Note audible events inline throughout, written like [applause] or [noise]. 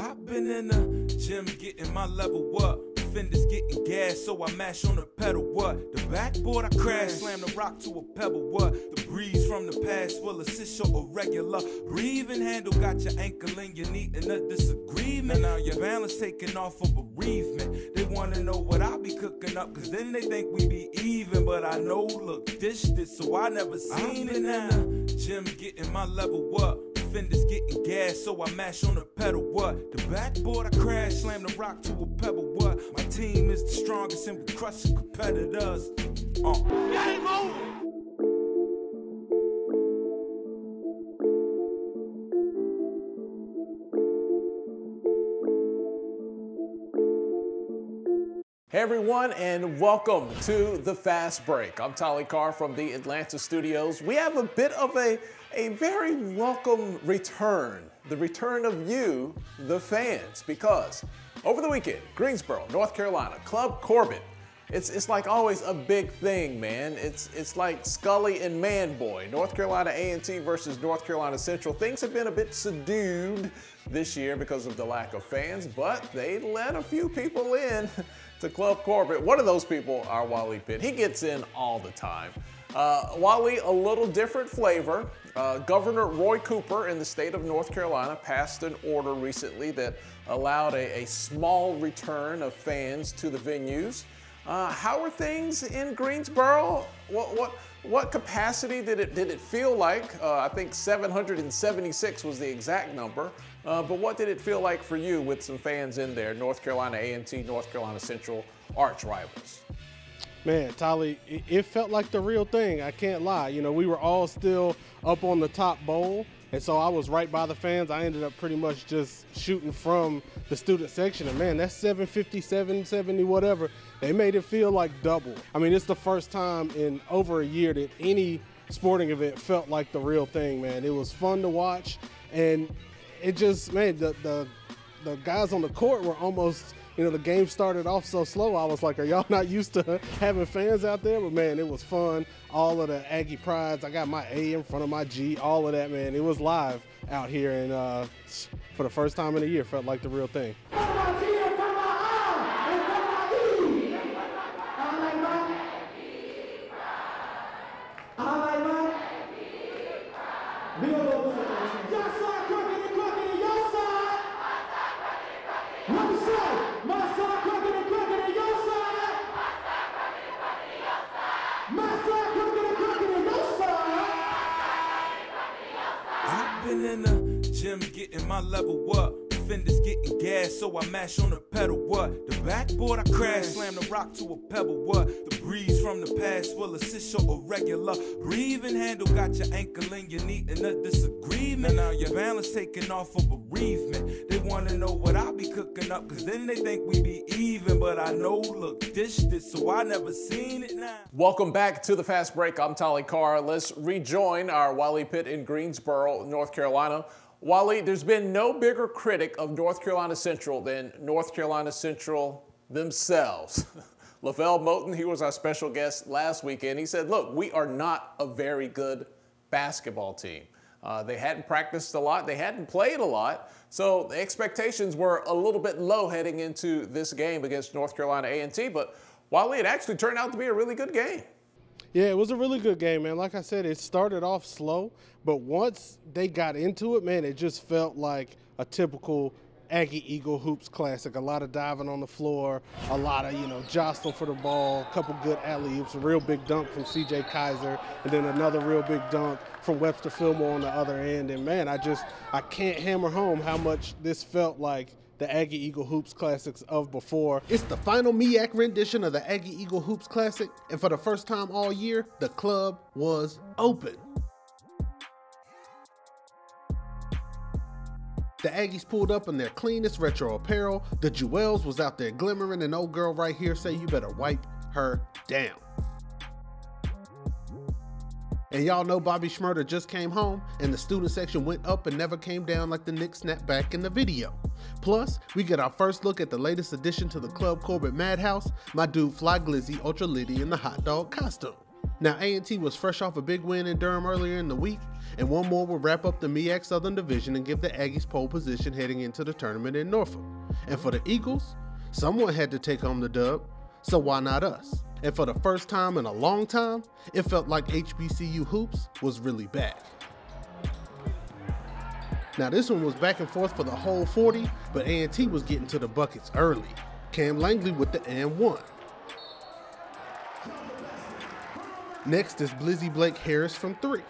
I've been in the gym getting my level up. Fenders getting gas, so I mash on the pedal. What? The backboard I crash, slam the rock to a pebble. What? The breeze from the past will assist your irregular breathing handle. Got your ankle in your knee in a disagreement. Now your balance taking off of bereavement. They wanna know what I be cooking up, cause then they think we be even. But I know, look, this this, so I never seen it now. Gym getting my level up fenders getting gas, so I mash on the pedal. What? The backboard I crash, slam the rock to a pebble. What? My team is the strongest and we crush the competitors. Uh. Game over. Hey everyone, and welcome to the Fast Break. I'm Tolly Carr from the Atlanta studios. We have a bit of a, a very welcome return, the return of you, the fans, because over the weekend, Greensboro, North Carolina, Club Corbett, it's, it's like always a big thing, man. It's, it's like Scully and Manboy, North Carolina A&T versus North Carolina Central. Things have been a bit subdued this year because of the lack of fans, but they let a few people in [laughs] to Club Corbett. One of those people are Wally Pitt. He gets in all the time. Uh, Wally, a little different flavor. Uh, Governor Roy Cooper in the state of North Carolina passed an order recently that allowed a, a small return of fans to the venues. Uh, how are things in Greensboro? What, what, what capacity did it, did it feel like? Uh, I think 776 was the exact number. Uh, but what did it feel like for you with some fans in there, North Carolina A&T, North Carolina Central, arch rivals? Man, Tolly, it felt like the real thing. I can't lie. You know, we were all still up on the top bowl, and so I was right by the fans. I ended up pretty much just shooting from the student section, and man, that's 750, 770, whatever. They made it feel like double. I mean, it's the first time in over a year that any sporting event felt like the real thing, man. It was fun to watch, and it just man the the the guys on the court were almost you know the game started off so slow i was like are y'all not used to [laughs] having fans out there? But man it was fun. All of the aggie prides i got my a in front of my g all of that man. It was live out here and uh, for the first time in a year felt like the real thing so I mash on the pedal. What? The backboard I crash, slam the rock to a pebble. What? The breeze from the past will assist your irregular breathing handle. Got your ankle in your knee in a disagreement. Now your balance taking off of bereavement. They wanna know what I be cooking up, cause then they think we be even. But I know, look, dish this, so I never seen it now. Welcome back to the Fast Break. I'm Tolly Carr. Let's rejoin our Wally Pitt in Greensboro, North Carolina. Wally, there's been no bigger critic of North Carolina Central than North Carolina Central themselves. [laughs] LeVelle Moton, he was our special guest last weekend. He said, look, we are not a very good basketball team. Uh, they hadn't practiced a lot. They hadn't played a lot. So the expectations were a little bit low heading into this game against North Carolina A&T. But Wally, it actually turned out to be a really good game. Yeah, it was a really good game, man. Like I said, it started off slow, but once they got into it, man, it just felt like a typical Aggie Eagle Hoops classic. A lot of diving on the floor, a lot of, you know, jostling for the ball, a couple good alley oops, a real big dunk from CJ Keyser, and then another real big dunk from Webster Fillmore on the other end. And man, I just, I can't hammer home how much this felt like the Aggie Eagle Hoops Classics of before. It's the final MEAC rendition of the Aggie Eagle Hoops Classic, and for the first time all year, the club was open. The Aggies pulled up in their cleanest retro apparel. The Jewels was out there glimmering, and old girl right here say you better wipe her down. And y'all know Bobby Shmurda just came home, and the student section went up and never came down like the Knicks snapped back in the video. Plus, we get our first look at the latest addition to the Club Corbett Madhouse, my dude Fly Glizzy Ultra Liddy in the hot dog costume. Now, A&T was fresh off a big win in Durham earlier in the week, and one more will wrap up the MEAC Southern Division and give the Aggies pole position heading into the tournament in Norfolk. And for the Eagles, someone had to take home the dub, so why not us? And for the first time in a long time, it felt like HBCU hoops was really back. Now this one was back and forth for the whole 40, but A&T was getting to the buckets early. Cam Langley with the and one. Next is Blizzy Blake Harris from three.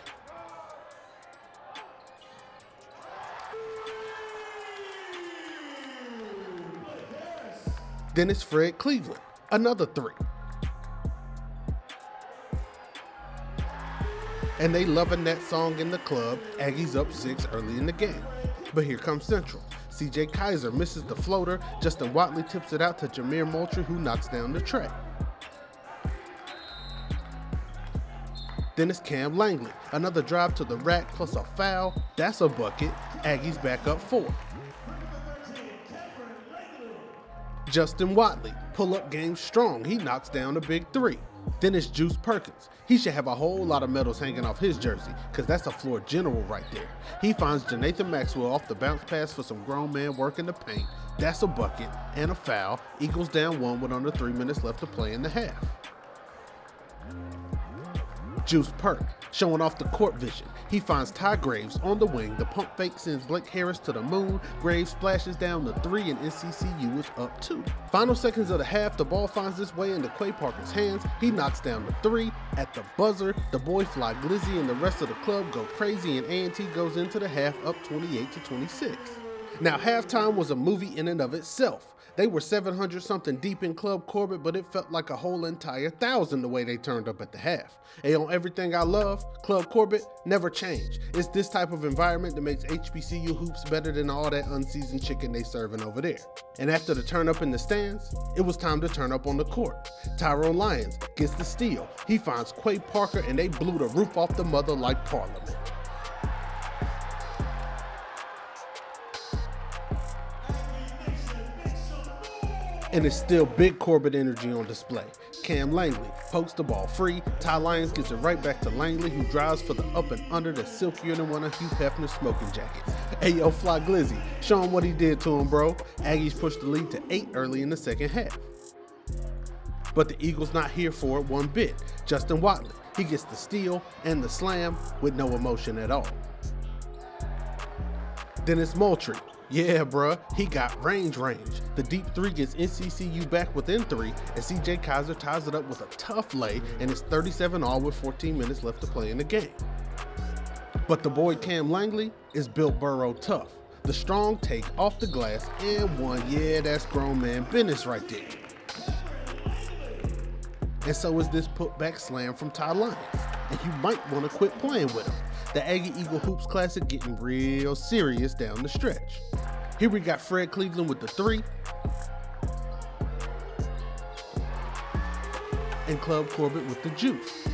Then it's Fred Cleveland, another three. And they loving that song in the club, Aggies up six early in the game. But here comes Central. CJ Keyser misses the floater, Justin Watley tips it out to Jameer Moultrie who knocks down the tray. Then it's Cam Langley. Another drive to the rack plus a foul. That's a bucket. Aggies back up four. Justin Watley, pull up game strong. He knocks down a big three. Then it's Juice Perkins. He should have a whole lot of medals hanging off his jersey, because that's a floor general right there. He finds Jonathan Maxwell off the bounce pass for some grown man work in the paint. That's a bucket and a foul. Eagles down one with under three minutes left to play in the half. Juice Perk, showing off the court vision. He finds Ty Graves on the wing. The pump fake sends Blake Harris to the moon. Graves splashes down the three, and NCCU is up two. Final seconds of the half, the ball finds its way into Quay Parker's hands. He knocks down the three. At the buzzer, the boy Fly Glizzy and the rest of the club go crazy, and A&T goes into the half up 28 to 26. Now, halftime was a movie in and of itself. They were 700 something deep in Club Corbett, but it felt like a whole entire thousand the way they turned up at the half. Hey, on everything I love, Club Corbett never change. It's this type of environment that makes HBCU hoops better than all that unseasoned chicken they serving over there. And after the turn up in the stands, it was time to turn up on the court. Tyrone Lyons gets the steal. He finds Quay Parker and they blew the roof off the mother like Parliament. And it's still big Corbett energy on display. Cam Langley pokes the ball free. Ty Lyons gets it right back to Langley, who drives for the up and under that's silkier than one of Hugh Hefner's smoking jackets. Hey yo, Fly Glizzy, show him what he did to him, bro. Aggies pushed the lead to eight early in the second half. But the Eagles not here for it one bit. Justin Watley, he gets the steal and the slam with no emotion at all. Dennis Moultrie, yeah, bruh, he got range range. The deep three gets NCCU back within three, and CJ Keyser ties it up with a tough lay, and it's 37 all with 14 minutes left to play in the game. But the boy Cam Langley is built Burrow tough. The strong take off the glass and one. Yeah, that's grown man business right there. And so is this putback slam from Ty Lyons. And you might want to quit playing with him. The Aggie Eagle Hoops Classic getting real serious down the stretch. Here we got Fred Cleveland with the three. And Club Corbett with the juice.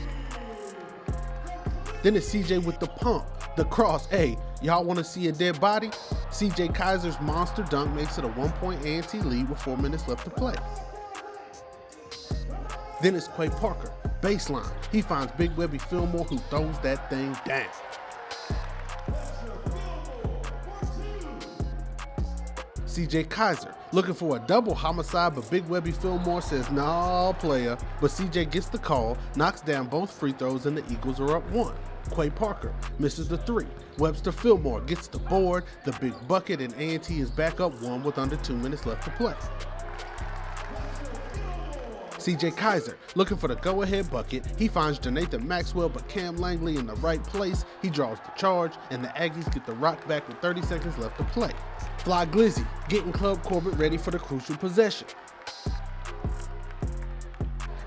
Then it's CJ with the pump, the cross. Hey, y'all want to see a dead body? CJ Keyser's monster dunk makes it a one point A&T lead with four minutes left to play. Then it's Quay Parker, baseline. He finds Big Webby Fillmore who throws that thing down. CJ Keyser. Looking for a double homicide, but Big Webby Fillmore says, nah, player. But CJ gets the call, knocks down both free throws, and the Eagles are up one. Quay Parker misses the three. Webster Fillmore gets the board, the big bucket, and A&T is back up one with under two minutes left to play. CJ Keyser looking for the go ahead bucket. He finds Jonathan Maxwell, but Cam Langley in the right place. He draws the charge, and the Aggies get the rock back with 30 seconds left to play. Fly Glizzy getting Club Corbett ready for the crucial possession.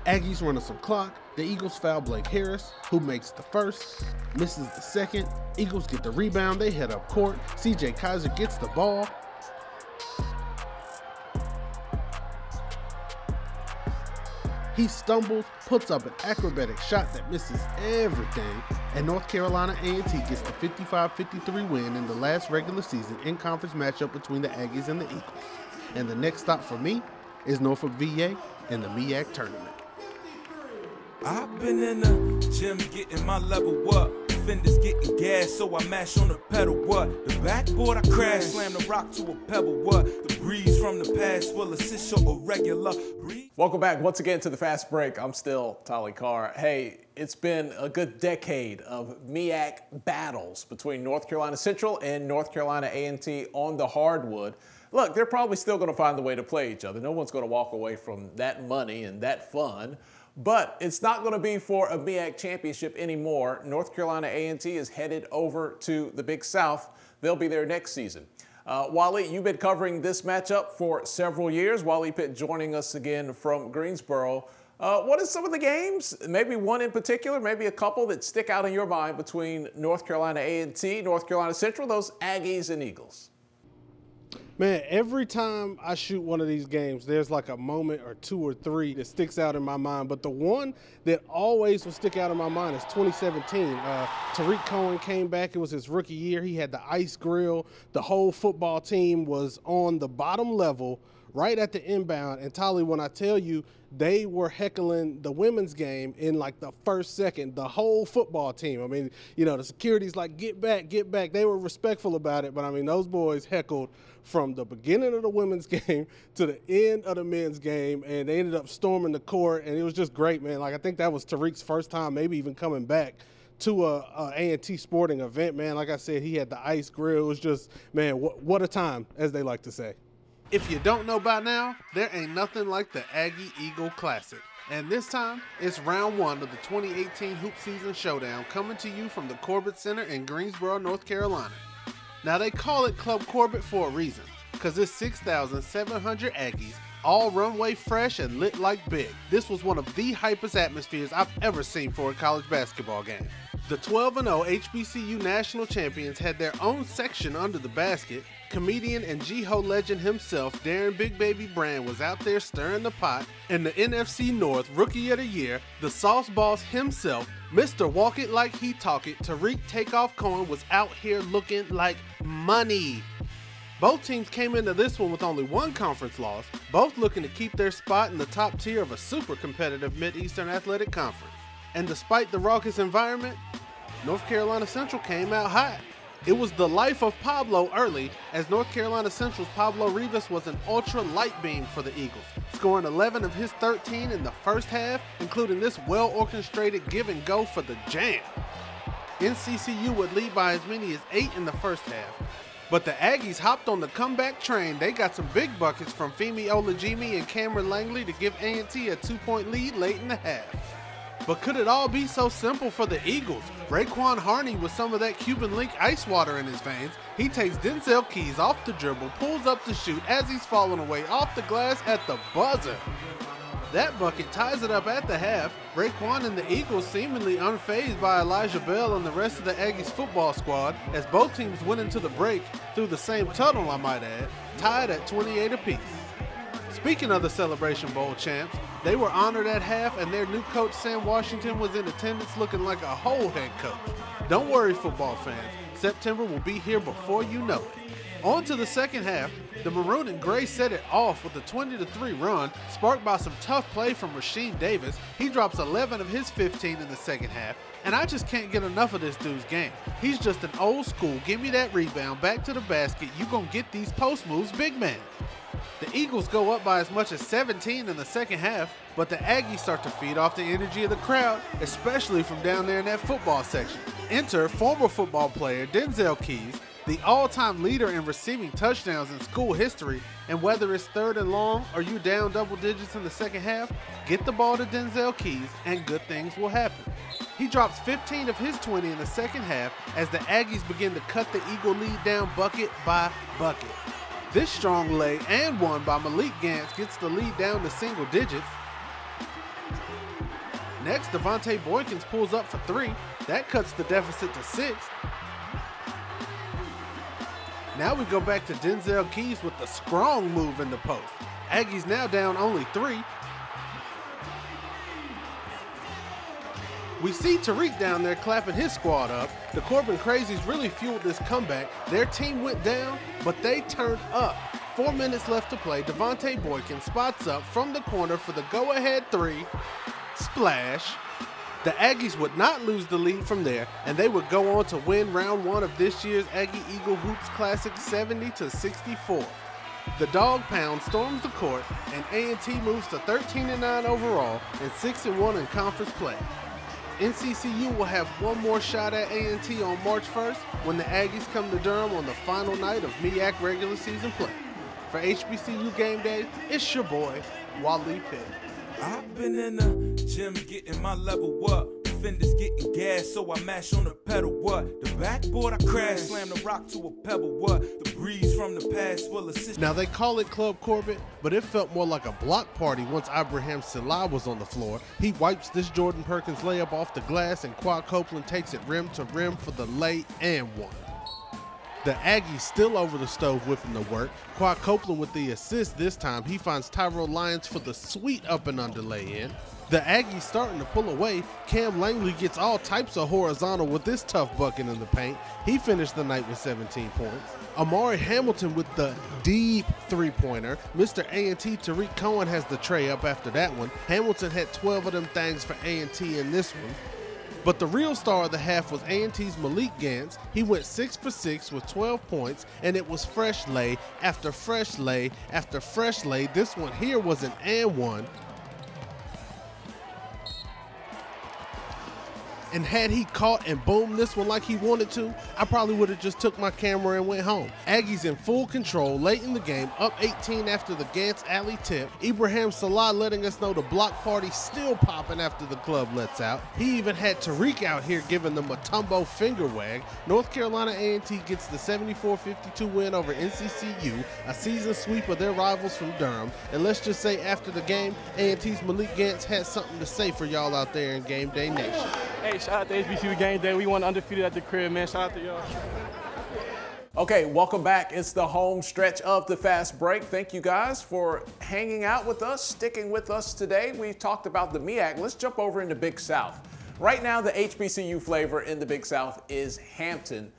Aggies running some clock. The Eagles foul Blake Harris, who makes the first, misses the second. Eagles get the rebound. They head up court. CJ Keyser gets the ball. He stumbles, puts up an acrobatic shot that misses everything, and North Carolina A&T gets the 55-53 win in the last regular season in-conference matchup between the Aggies and the Eagles. And the next stop for me is Norfolk VA and the MEAC tournament. I've been in the gym getting my level up. Fenders getting gas, so I mash on the pedal. What? The backboard I crash, slam the rock to a pebble. What? The breeze from the past will assist your irregular breeze. Welcome back once again to the Fast Break. I'm still Tolly Carr. Hey, it's been a good decade of MEAC battles between North Carolina Central and North Carolina A&T on the hardwood. Look, they're probably still going to find the way to play each other. No one's going to walk away from that money and that fun. But it's not going to be for a MEAC championship anymore. North Carolina A&T is headed over to the Big South. They'll be there next season. Uh, Wally, you've been covering this matchup for several years. Wally Pitt joining us again from Greensboro. Uh, what are some of the games, maybe one in particular, maybe a couple that stick out in your mind between North Carolina A&T, North Carolina Central, those Aggies and Eagles? Man, every time I shoot one of these games, there's like a moment or two or three that sticks out in my mind. But the one that always will stick out in my mind is 2017. Uh, Tarik Cohen came back. It was his rookie year. He had the ice grill. The whole football team was on the bottom level right at the inbound. And Tolly, when I tell you they were heckling the women's game in like the first second, the whole football team. I mean, you know, the security's like, get back, get back. They were respectful about it, but I mean, those boys heckled from the beginning of the women's [laughs] game to the end of the men's game, and they ended up storming the court, and it was just great, man. Like, I think that was Tarik's first time, maybe even coming back to a, a A&T sporting event, man. Like I said, he had the ice grill. It was just, man, what, what a time, as they like to say. If you don't know by now, there ain't nothing like the Aggie Eagle Classic. And this time, it's round one of the 2018 Hoop Season Showdown coming to you from the Corbett Center in Greensboro, North Carolina. Now, they call it Club Corbett for a reason, because it's 6,700 Aggies, all runway fresh and lit like big. This was one of the hypest atmospheres I've ever seen for a college basketball game. The 12 0 HBCU national champions had their own section under the basket. Comedian and G-Ho legend himself, Darren Big Baby Brand, was out there stirring the pot. And the NFC North Rookie of the Year, the sauce boss himself, Mr. Walk It Like He Talk It, Tarik Takeoff Cohen was out here looking like money. Both teams came into this one with only one conference loss, both looking to keep their spot in the top tier of a super competitive Mid-Eastern Athletic Conference. And despite the raucous environment, North Carolina Central came out hot. It was the life of Pablo early, as North Carolina Central's Pablo Rivas was an ultra light beam for the Eagles, scoring 11 of his 13 in the first half, including this well orchestrated give and go for the jam. NCCU would lead by as many as 8 in the first half, but the Aggies hopped on the comeback train. They got some big buckets from Femi Olujobi and Cameron Langley to give A&T a two-point lead late in the half. But could it all be so simple for the Eagles? Raekwon Harney with some of that Cuban link ice water in his veins. He takes Denzel Keys off the dribble, pulls up to shoot as he's falling away off the glass at the buzzer. That bucket ties it up at the half. Raekwon and the Eagles seemingly unfazed by Elijah Bell and the rest of the Aggies football squad as both teams went into the break through the same tunnel, I might add, tied at 28 apiece. Speaking of the Celebration Bowl champs, they were honored at half, and their new coach, Sam Washington, was in attendance looking like a whole head coach. Don't worry, football fans. September will be here before you know it. On to the second half, the Maroon and Gray set it off with a 20 3 run, sparked by some tough play from Raasean Davis. He drops 11 of his 15 in the second half, and I just can't get enough of this dude's game. He's just an old school, give me that rebound, back to the basket, you gonna get these post moves, big man. The Eagles go up by as much as 17 in the second half, but the Aggies start to feed off the energy of the crowd, especially from down there in that football section. Enter former football player Denzel Keys, the all-time leader in receiving touchdowns in school history, and whether it's third and long or you down double digits in the second half, get the ball to Denzel Keys and good things will happen. He drops 15 of his 20 in the second half as the Aggies begin to cut the Eagle lead down bucket by bucket. This strong lay and one by Malik Gantz gets the lead down to single digits. Next, Devontae Boykins pulls up for three. That cuts the deficit to six. Now we go back to Denzel Keys with the strong move in the post. Aggies now down only three. We see Tarik down there clapping his squad up. The Corbett Crazies really fueled this comeback. Their team went down, but they turned up. Four minutes left to play. Devontae Boykin spots up from the corner for the go-ahead three. Splash. The Aggies would not lose the lead from there, and they would go on to win round one of this year's Aggie Eagle Hoops Classic 70 to 64. The Dog Pound storms the court, and A&T moves to 13 9 overall and 6 1 in conference play. NCCU will have one more shot at A&T on March 1st when the Aggies come to Durham on the final night of MEAC regular season play. For HBCU Game Day, it's your boy, Wally Pitt. I've been in the gym getting my level up. Fenders getting gas, so I mash on the pedal. What? The backboard I crash, slam the rock to a pebble. What? The breeze from the past will assist. Now they call it Club Corbett, but it felt more like a block party once Abraham Salah was on the floor. He wipes this Jordan Perkins layup off the glass, and Quad Copeland takes it rim to rim for the lay and one. The Aggies still over the stove whipping the work. Quad Copeland with the assist this time. He finds Tyrell Lyons for the sweet up and under lay in. The Aggies starting to pull away. Cam Langley gets all types of horizontal with this tough bucket in the paint. He finished the night with 17 points. Amari Hamilton with the deep three-pointer. Mr. A&T Tarik Cohen has the tray up after that one. Hamilton had 12 of them things for A&T in this one. But the real star of the half was A&T's Malik Gantz. He went 6 for 6 with 12 points, and it was fresh lay after fresh lay after fresh lay. This one here was an and one. And had he caught and boomed this one like he wanted to, I probably would have just took my camera and went home. Aggies in full control late in the game, up 18 after the Gantz alley tip. Ibrahim Salah letting us know the block party still popping after the club lets out. He even had Tarik out here giving them a tumbo finger wag. North Carolina A&T gets the 74-52 win over NCCU, a season sweep of their rivals from Durham. And let's just say after the game, A&T's Malik Gantz had something to say for y'all out there in Game Day Nation. Hey, shout out to HBCU Game Day. We won undefeated at the crib, man. Shout out to y'all. Okay, welcome back. It's the home stretch of the fast break. Thank you guys for hanging out with us, sticking with us today. We've talked about the MEAC. Let's jump over into Big South. Right now, the HBCU flavor in the Big South is Hampton.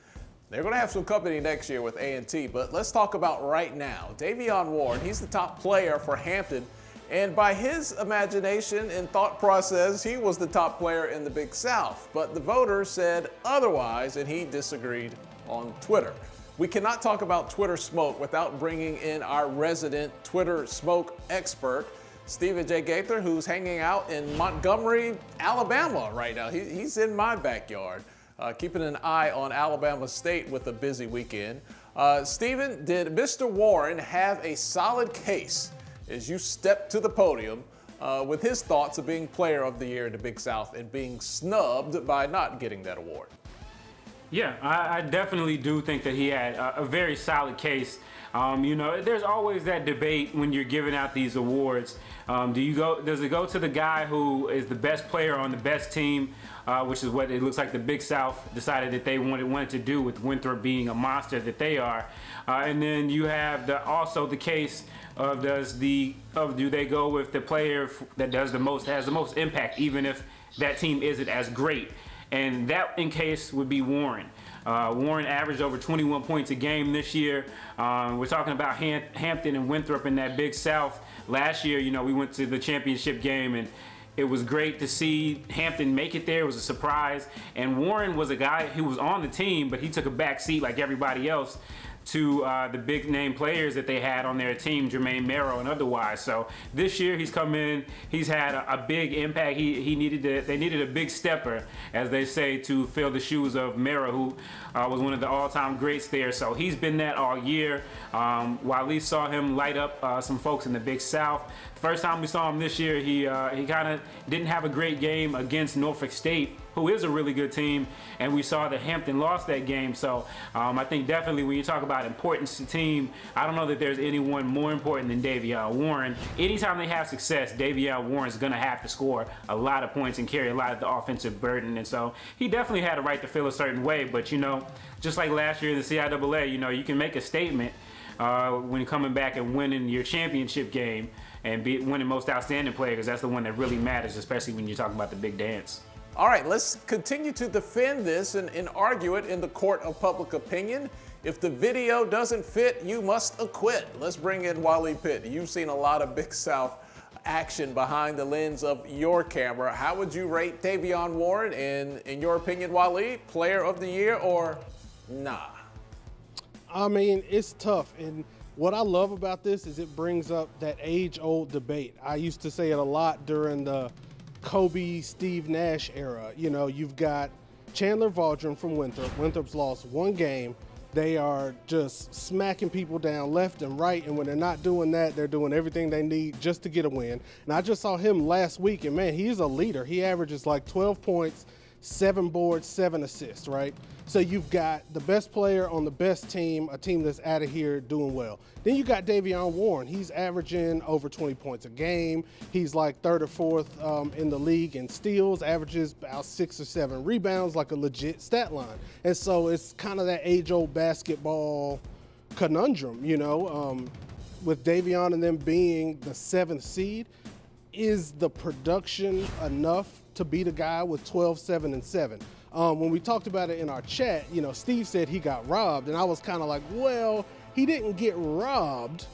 They're going to have some company next year with A&T, but let's talk about right now. Davion Warren, he's the top player for Hampton. And by his imagination and thought process, he was the top player in the Big South. But the voters said otherwise, and he disagreed on Twitter. We cannot talk about Twitter smoke without bringing in our resident Twitter smoke expert, Stephen J. Gaither, who's hanging out in Montgomery, Alabama right now. He, he's in my backyard, uh, keeping an eye on Alabama State with a busy weekend. Uh, Stephen, did Mr. Warren have a solid case as you step to the podium uh, with his thoughts of being Player of the Year in the Big South and being snubbed by not getting that award? Yeah, I, I definitely do think that he had a, a very solid case. Um, you know, there's always that debate when you're giving out these awards. Um, do you go? Does it go to the guy who is the best player on the best team, uh, which is what it looks like the Big South decided that they wanted wanted to do with Winthrop being a monster that they are, uh, and then you have the also the case of does the of do they go with the player that does the most has the most impact, even if that team isn't as great, and that in case would be Warren. Uh, Warren averaged over 21 points a game this year. Um, we're talking about Ham Hampton and Winthrop in that Big South. Last year, you know, we went to the championship game and it was great to see Hampton make it there. It was a surprise. And Warren was a guy who was on the team, but he took a back seat like everybody else to uh, the big name players that they had on their team, Jermaine Marrow and otherwise. So this year he's come in, he's had a, a big impact. He, he needed to, they needed a big stepper, as they say, to fill the shoes of Marrow, who uh, was one of the all-time greats there. So he's been that all year. Um, Wally saw him light up uh, some folks in the Big South. First time we saw him this year, he uh, he kind of didn't have a great game against Norfolk State, who is a really good team, and we saw that Hampton lost that game. So um, I think definitely when you talk about importance to team, I don't know that there's anyone more important than Davion Warren. Anytime they have success, Davion Warren is going to have to score a lot of points and carry a lot of the offensive burden. And so he definitely had a right to feel a certain way. But you know, just like last year in the CIAA, you know, you can make a statement uh, when coming back and winning your championship game and be winning most outstanding player because that's the one that really matters, especially when you're talking about the big dance. All right, let's continue to defend this and, and, argue it in the court of public opinion. If the video doesn't fit, you must acquit. Let's bring in Wally Pitt. You've seen a lot of Big South action behind the lens of your camera, how would you rate Davion Warren? And in your opinion, Waleed, player of the year or nah? I mean, it's tough. And what I love about this is it brings up that age old debate. I used to say it a lot during the Kobe, Steve Nash era. You know, you've got Chandler Vaudrin from Winthrop. Winthrop's lost one game. They are just smacking people down left and right. And when they're not doing that, they're doing everything they need just to get a win. And I just saw him last week, and man, he's a leader. He averages like 12 points, seven boards, seven assists, right? So you've got the best player on the best team, a team that's out of here doing well. Then you got Davion Warren. He's averaging over 20 points a game. He's like third or fourth um, in the league in steals, averages about six or seven rebounds, like a legit stat line. And so it's kind of that age-old basketball conundrum, you know, um, with Davion and them being the seventh seed. Is the production enough to beat a guy with 12, 7, and 7? Um, when we talked about it in our chat, you know, Steve said he got robbed, and I was kind of like, well, he didn't get robbed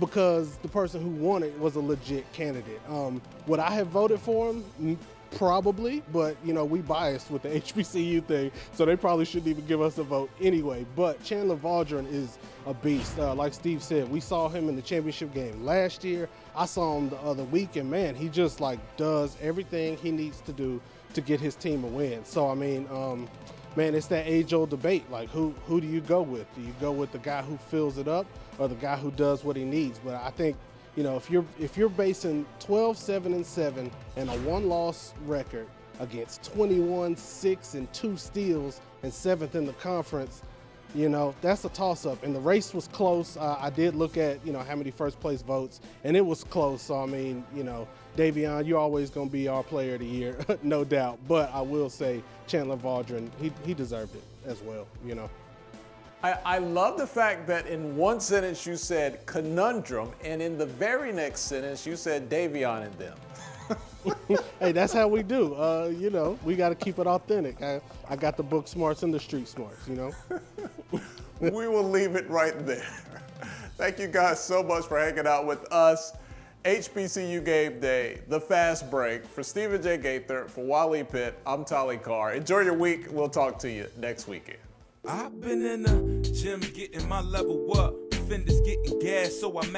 because the person who won it was a legit candidate. Um, would I have voted for him? Probably, but you know we biased with the [laughs] HBCU thing, so they probably shouldn't even give us a vote anyway. But Chandler Vaudrin is a beast. Uh, like Steve said, we saw him in the championship game last year. I saw him the other week, and man, he just like does everything he needs to do to get his team a win. So I mean, um, man, it's that age-old debate. Like, who who do you go with? Do you go with the guy who fills it up, or the guy who does what he needs? But I think you know, if you're if you're basing 12, 7, and 7 and a one-loss record against 21, 6, and two steals and seventh in the conference, you know, that's a toss-up. And the race was close. Uh, I did look at, you know, how many first place votes, and it was close. So I mean, you know, Davion, you're always going to be our player of the year, [laughs] no doubt. But I will say Chandler Vaudrin, he, he deserved it as well, you know. I, I, love the fact that in one sentence you said conundrum, and in the very next sentence you said Davion and them. [laughs] hey, that's how we do. Uh, you know, we got to keep it authentic. I, I got the book smarts and the street smarts, you know. [laughs] we will leave it right there. Thank you guys so much for hanging out with us. HBCU Game Day, the fast break. For Stephen J. Gaither, for Wally Pitt, I'm Tolly Carr. Enjoy your week. We'll talk to you next weekend. I've been in the gym getting my level up. Fenders getting gas, so I'm